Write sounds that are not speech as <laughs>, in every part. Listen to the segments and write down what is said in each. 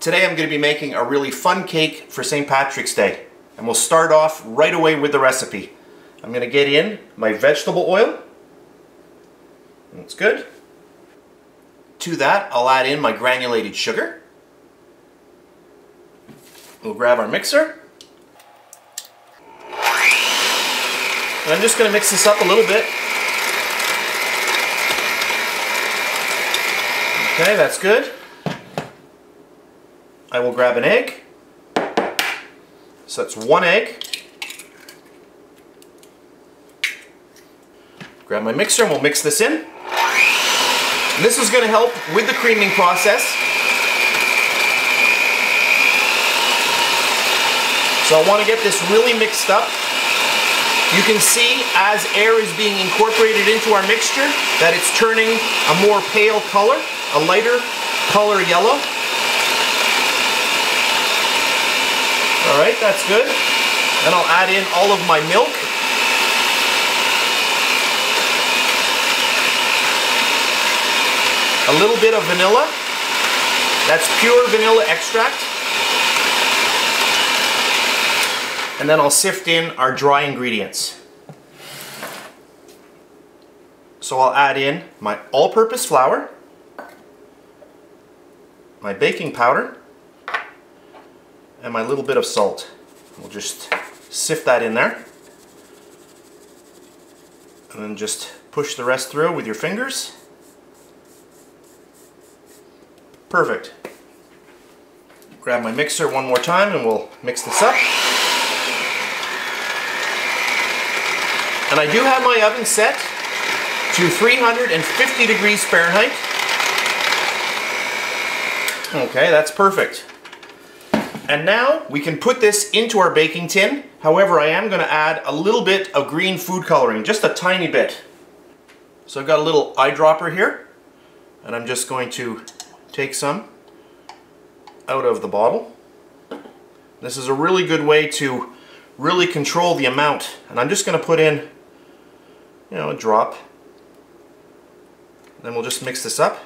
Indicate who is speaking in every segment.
Speaker 1: Today I'm going to be making a really fun cake for St. Patrick's Day. And we'll start off right away with the recipe. I'm going to get in my vegetable oil. That's good. To that, I'll add in my granulated sugar. We'll grab our mixer. And I'm just going to mix this up a little bit. Okay, that's good. I will grab an egg. So that's one egg. Grab my mixer and we'll mix this in. And this is going to help with the creaming process. So I want to get this really mixed up. You can see as air is being incorporated into our mixture that it's turning a more pale color, a lighter color yellow. Alright, that's good. Then I'll add in all of my milk. a little bit of vanilla. That's pure vanilla extract. And then I'll sift in our dry ingredients. So I'll add in my all-purpose flour, my baking powder, and my little bit of salt. We'll just sift that in there. And then just push the rest through with your fingers. Perfect. Grab my mixer one more time and we'll mix this up. And I do have my oven set to 350 degrees Fahrenheit. Okay, that's perfect. And now we can put this into our baking tin. However, I am going to add a little bit of green food coloring, just a tiny bit. So I've got a little eyedropper here, and I'm just going to take some out of the bottle. This is a really good way to really control the amount. And I'm just going to put in, you know, a drop. Then we'll just mix this up.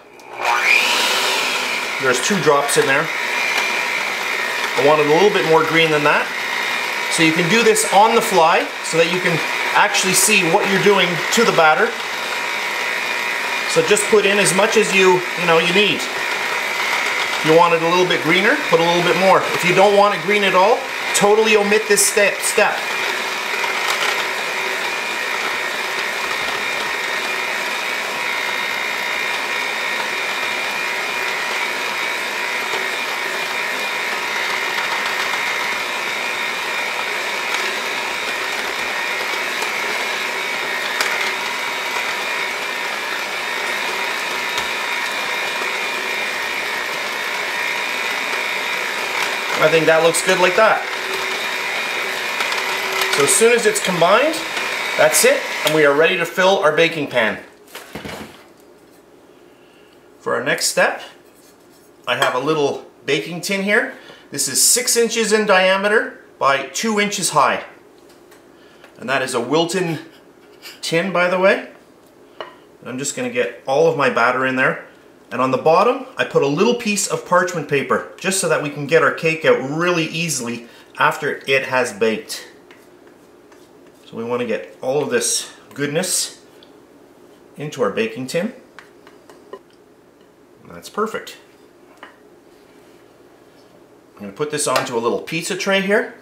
Speaker 1: There's two drops in there. I wanted a little bit more green than that. So you can do this on the fly so that you can actually see what you're doing to the batter. So just put in as much as you, you know, you need you want it a little bit greener, put a little bit more. If you don't want it green at all, totally omit this step. step. I think that looks good like that. So as soon as it's combined, that's it, and we are ready to fill our baking pan. For our next step, I have a little baking tin here. This is six inches in diameter by two inches high. And that is a Wilton tin, by the way. I'm just gonna get all of my batter in there. And on the bottom, I put a little piece of parchment paper, just so that we can get our cake out really easily after it has baked. So we want to get all of this goodness into our baking tin. That's perfect. I'm going to put this onto a little pizza tray here.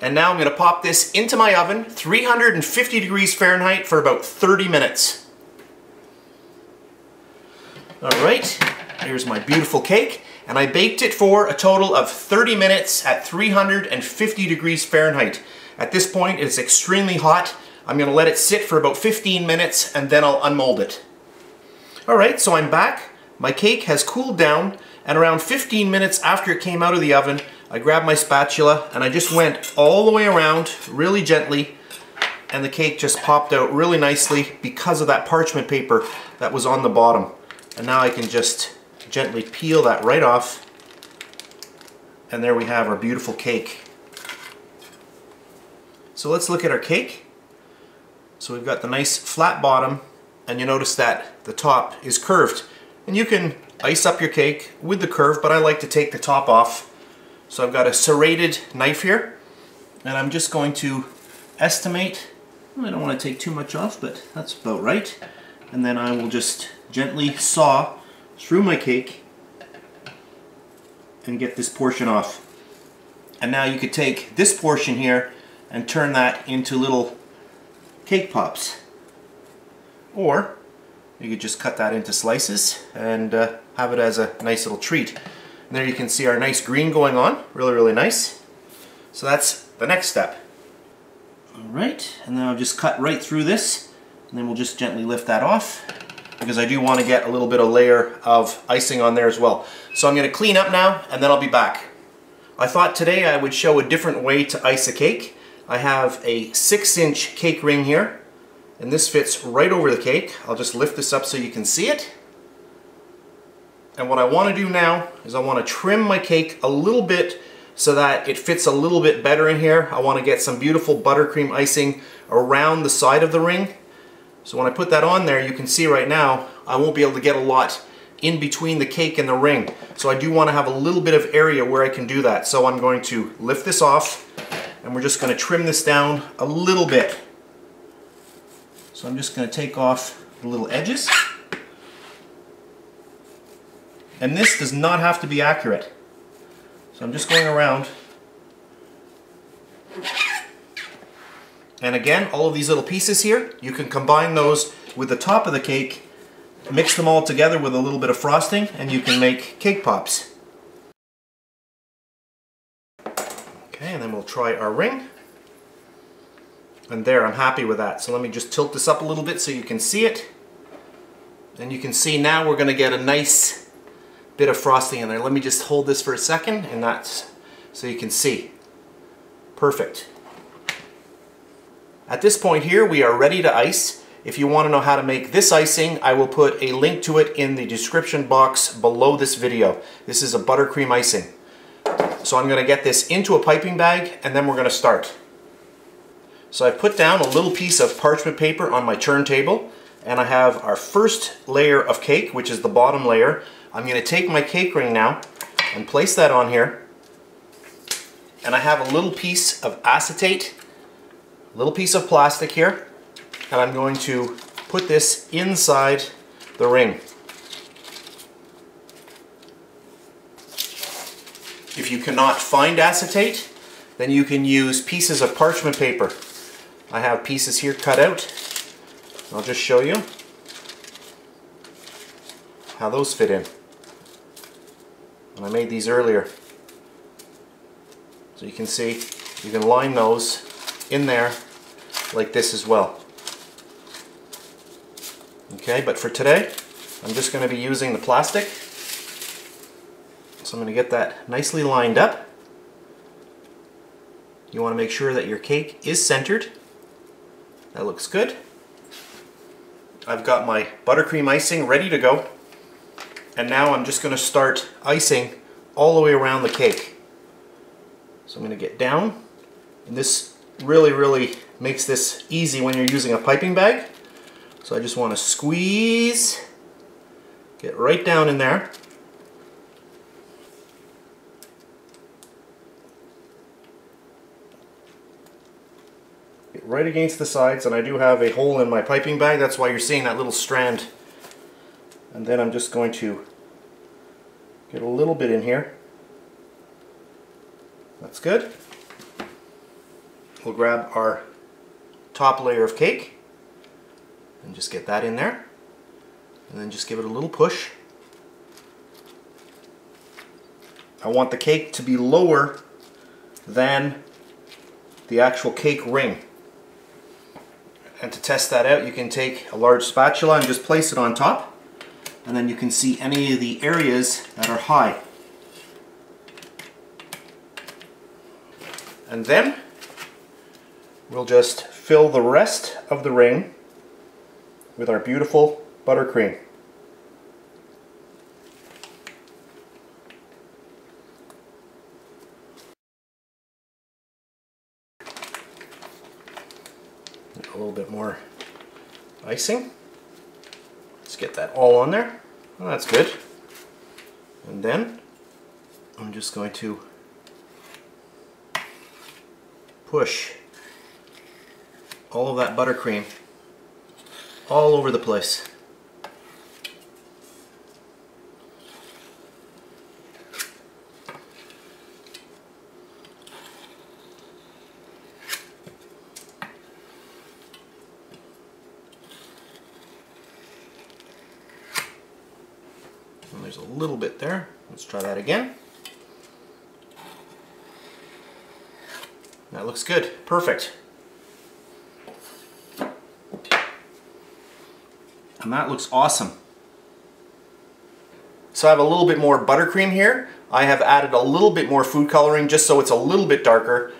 Speaker 1: And now I'm going to pop this into my oven, 350 degrees Fahrenheit for about 30 minutes. Alright, here's my beautiful cake. And I baked it for a total of 30 minutes at 350 degrees Fahrenheit. At this point, it's extremely hot. I'm going to let it sit for about 15 minutes and then I'll unmold it. Alright, so I'm back. My cake has cooled down and around 15 minutes after it came out of the oven, I grabbed my spatula and I just went all the way around really gently and the cake just popped out really nicely because of that parchment paper that was on the bottom. And now I can just gently peel that right off. And there we have our beautiful cake. So let's look at our cake. So we've got the nice flat bottom and you notice that the top is curved. And you can ice up your cake with the curve, but I like to take the top off. So I've got a serrated knife here, and I'm just going to estimate, I don't want to take too much off, but that's about right. And then I will just gently saw through my cake and get this portion off. And now you could take this portion here and turn that into little cake pops. Or you could just cut that into slices and uh, have it as a nice little treat. And there you can see our nice green going on, really, really nice. So that's the next step. All right, and then I'll just cut right through this, and then we'll just gently lift that off because I do want to get a little bit of layer of icing on there as well. So I'm going to clean up now, and then I'll be back. I thought today I would show a different way to ice a cake. I have a six inch cake ring here, and this fits right over the cake. I'll just lift this up so you can see it. And what I want to do now is I want to trim my cake a little bit so that it fits a little bit better in here. I want to get some beautiful buttercream icing around the side of the ring. So when I put that on there, you can see right now, I won't be able to get a lot in between the cake and the ring. So I do want to have a little bit of area where I can do that. So I'm going to lift this off and we're just going to trim this down a little bit. So I'm just going to take off the little edges. And this does not have to be accurate. So I'm just going around. And again, all of these little pieces here, you can combine those with the top of the cake, mix them all together with a little bit of frosting, and you can make cake pops. Okay, and then we'll try our ring. And there, I'm happy with that. So let me just tilt this up a little bit so you can see it. And you can see now we're going to get a nice bit of frosting in there. Let me just hold this for a second and that's so you can see. Perfect. At this point here, we are ready to ice. If you want to know how to make this icing, I will put a link to it in the description box below this video. This is a buttercream icing. So I'm going to get this into a piping bag and then we're going to start. So I put down a little piece of parchment paper on my turntable and I have our first layer of cake, which is the bottom layer. I'm going to take my cake ring now and place that on here. And I have a little piece of acetate, little piece of plastic here, and I'm going to put this inside the ring. If you cannot find acetate, then you can use pieces of parchment paper. I have pieces here cut out. I'll just show you how those fit in. And I made these earlier. So you can see, you can line those in there like this as well. Okay, but for today, I'm just going to be using the plastic. So I'm going to get that nicely lined up. You want to make sure that your cake is centered. That looks good. I've got my buttercream icing ready to go. And now I'm just going to start icing all the way around the cake. So I'm going to get down. And this really, really makes this easy when you're using a piping bag. So I just want to squeeze, get right down in there. Get right against the sides and I do have a hole in my piping bag. That's why you're seeing that little strand and then I'm just going to get a little bit in here. That's good. We'll grab our top layer of cake and just get that in there. And then just give it a little push. I want the cake to be lower than the actual cake ring. And to test that out, you can take a large spatula and just place it on top and then you can see any of the areas that are high. And then we'll just fill the rest of the ring with our beautiful buttercream. A little bit more icing Let's get that all on there. Well, that's good. And then I'm just going to push all of that buttercream all over the place. And there's a little bit there. Let's try that again. That looks good. Perfect. And that looks awesome. So I have a little bit more buttercream here. I have added a little bit more food coloring just so it's a little bit darker.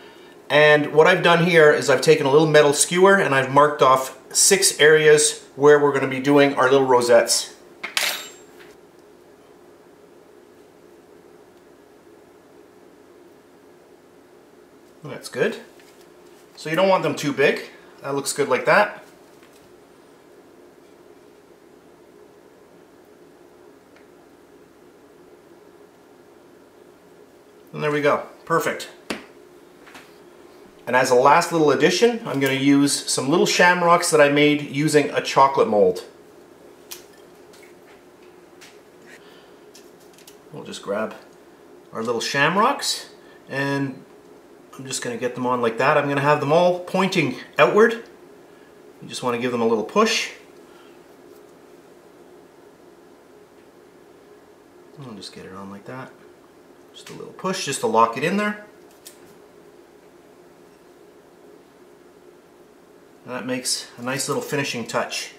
Speaker 1: And what I've done here is I've taken a little metal skewer and I've marked off six areas where we're going to be doing our little rosettes. That's good. So you don't want them too big. That looks good like that. And there we go. Perfect. And as a last little addition, I'm going to use some little shamrocks that I made using a chocolate mold. We'll just grab our little shamrocks and I'm just going to get them on like that. I'm going to have them all pointing outward. You just want to give them a little push. I'll just get it on like that. Just a little push just to lock it in there. And that makes a nice little finishing touch.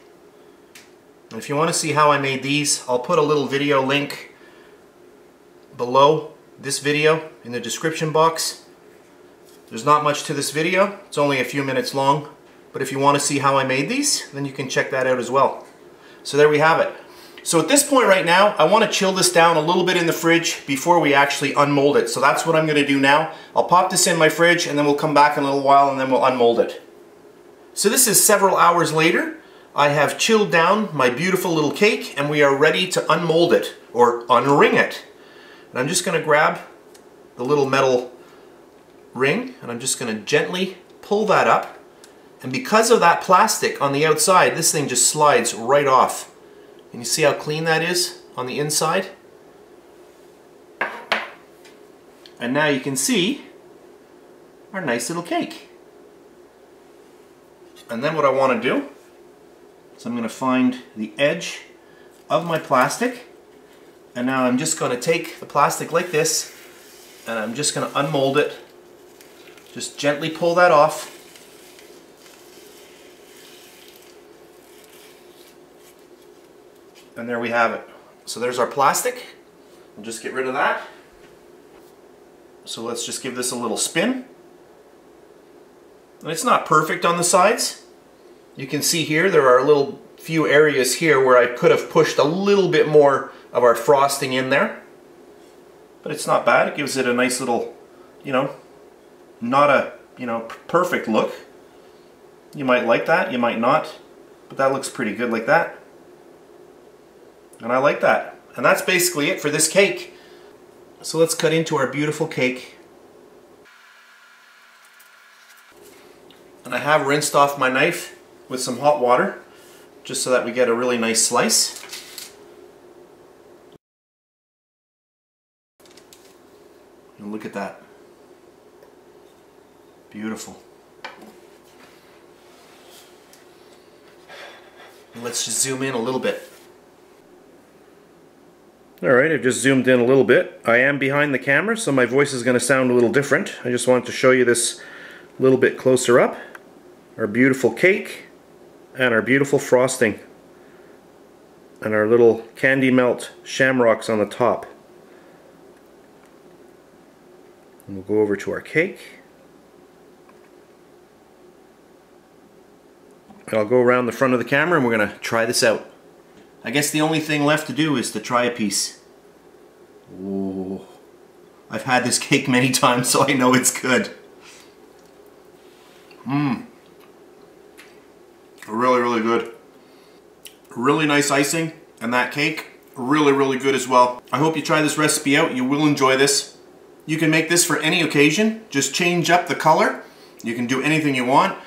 Speaker 1: And if you want to see how I made these, I'll put a little video link below this video in the description box. There's not much to this video. It's only a few minutes long. But if you want to see how I made these, then you can check that out as well. So there we have it. So at this point right now, I want to chill this down a little bit in the fridge before we actually unmold it. So that's what I'm going to do now. I'll pop this in my fridge and then we'll come back in a little while and then we'll unmold it. So this is several hours later. I have chilled down my beautiful little cake and we are ready to unmold it or unring it. And I'm just going to grab the little metal ring and I'm just going to gently pull that up and because of that plastic on the outside this thing just slides right off and you see how clean that is on the inside? And now you can see our nice little cake. And then what I want to do is I'm going to find the edge of my plastic. And now I'm just going to take the plastic like this and I'm just going to unmold it. Just gently pull that off. And there we have it. So there's our plastic. We'll just get rid of that. So let's just give this a little spin. And it's not perfect on the sides. You can see here there are a little few areas here where I could have pushed a little bit more of our frosting in there. But it's not bad. It gives it a nice little, you know, not a, you know, perfect look. You might like that, you might not, but that looks pretty good like that. And I like that. And that's basically it for this cake. So let's cut into our beautiful cake. And I have rinsed off my knife with some hot water, just so that we get a really nice slice. And look at that. Beautiful. Let's just zoom in a little bit. Alright, I've just zoomed in a little bit. I am behind the camera, so my voice is going to sound a little different. I just wanted to show you this a little bit closer up. Our beautiful cake and our beautiful frosting. And our little candy melt shamrocks on the top. And we'll go over to our cake. And I'll go around the front of the camera and we're going to try this out. I guess the only thing left to do is to try a piece. Ooh. I've had this <laughs> cake many times so I know it's good. Mmm. Really, really good. Really nice icing and that cake. really, really good as well. I hope you try this recipe out. You will enjoy this. You can make this for any occasion. Just change up the color. You can do anything you want.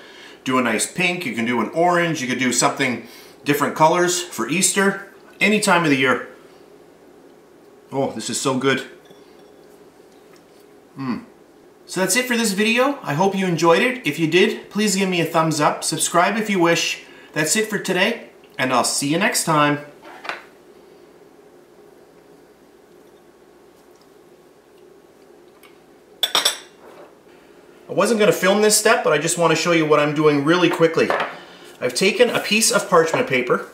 Speaker 1: Do a nice pink, you can do an orange, you could do something different colors for Easter, any time of the year. Oh, this is so good. Mmm. So that's it for this video. I hope you enjoyed it. If you did, please give me a thumbs up. Subscribe if you wish. That's it for today, and I'll see you next time. I wasn't going to film this step, but I just want to show you what I'm doing really quickly. I've taken a piece of parchment paper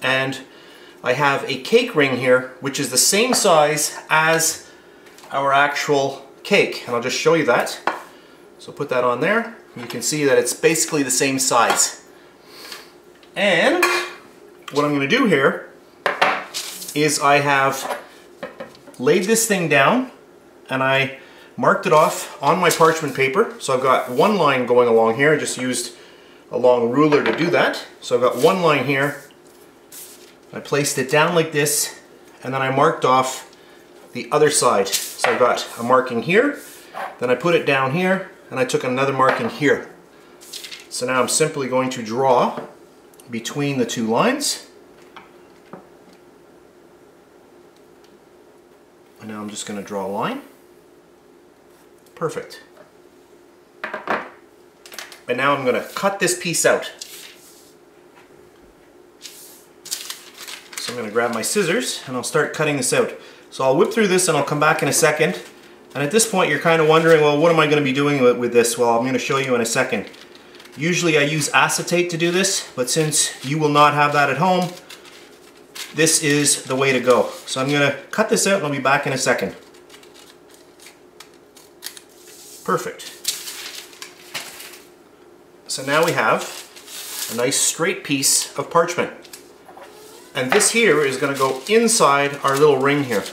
Speaker 1: and I have a cake ring here, which is the same size as our actual cake. And I'll just show you that. So put that on there. You can see that it's basically the same size. And what I'm going to do here is I have laid this thing down and I marked it off on my parchment paper. So I've got one line going along here. I just used a long ruler to do that. So I've got one line here. I placed it down like this, and then I marked off the other side. So I've got a marking here, then I put it down here, and I took another marking here. So now I'm simply going to draw between the two lines. And now I'm just going to draw a line. Perfect. And now I'm going to cut this piece out. So I'm going to grab my scissors and I'll start cutting this out. So I'll whip through this and I'll come back in a second. And at this point you're kind of wondering, well what am I going to be doing with this? Well I'm going to show you in a second. Usually I use acetate to do this, but since you will not have that at home, this is the way to go. So I'm going to cut this out and I'll be back in a second. Perfect. So now we have a nice straight piece of parchment. And this here is going to go inside our little ring here.